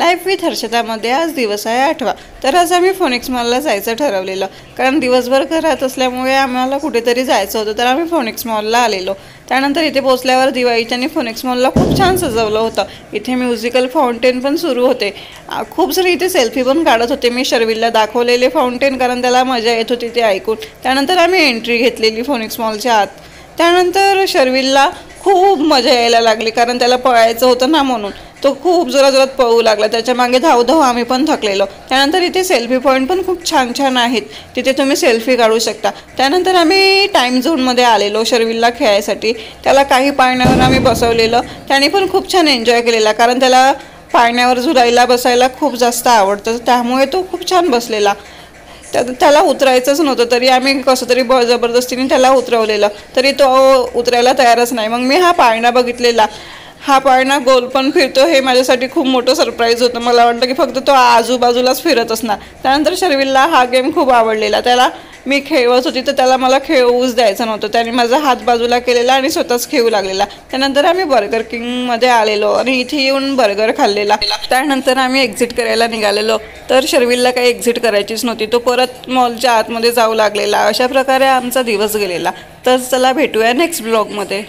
Life with हर्षदामध्ये आज दिवस आहे आठवा. तर आज आम्ही फोनिक्स मॉलला जायचं ठरवलेलं. कारण दिवसभर घरात असल्यामुळे आम्हाला कुठेतरी जायचं होतं तर आम्ही फोनिक्स मॉलला आलेलो. त्यानंतर इथे पोचल्यावर दिवाळीच्या फोनिक्स मॉलला खूप छान सजवलं होतं. इथे म्युझिकल फाउंटेन पण सुरू होते. खूप सारे इथे सेल्फी पण काढत होते. मी शर्विलला दाखवलेले फाउंटेन कारण त्याला मजा येत होती ते ऐकून. त्यानंतर आम्ही एंट्री घेतलेली फोनिक्स मॉलच्या आत. त्यानंतर शर्विलला खूप मजा यायला लागली कारण त्याला पळायचं होतं ना म्हणून. तो खूप जोरात जोरात पळू लागला त्याच्यामागे धाव धाव आम्ही पण थकलेलो. त्यानंतर इथे सेल्फी पॉईंट पण खूप छान छान आहेत. तिथे तुम्ही सेल्फी काढू शकता. त्यानंतर आम्ही टाईम झोनमध्ये आलेलो शर्विलला खेळायसाठी. त्याला काही पाळण्यावर आम्ही बसवलेलं. त्याने पण खूप छान एन्जॉय केलेला कारण त्याला पाळण्यावर झुलायला बसायला खूप जास्त आवडतं. त्यामुळे तो खूप छान बसलेला. त्या त्याला उतरायचंच नव्हतं. तरी आम्ही कसं तरी ब जबरदस्तीने त्याला उतरवलेलं. तरी तो उतरायला तयारच नाही. मग मी हा पाळणा बघितलेला. हा पाळणा गोल पण फिरतो. हे माझ्यासाठी खूप मोठं सरप्राईज होतं. मला वाटलं की फक्त तो आजूबाजूलाच फिरत असणार. त्यानंतर शर्विलला हा गेम खूप आवडलेला. त्याला मी खेळवत होती तर त्याला मला खेळवूच द्यायचं नव्हतं. त्याने माझा हात बाजूला केलेला आणि स्वतःच खेळू लागलेला. त्यानंतर आम्ही बर्गर किंगमध्ये आलेलो आणि इथे येऊन बर्गर खाल्लेला. त्यानंतर आम्ही एक्झिट करायला निघालेलो. तर शर्विलला काही एक्झिट करायचीच नव्हती. तो परत मॉलच्या आतमध्ये जाऊ लागलेला. अशा प्रकारे आमचा दिवस गेलेला. तर चला भेटूया नेक्स्ट ब्लॉगमध्ये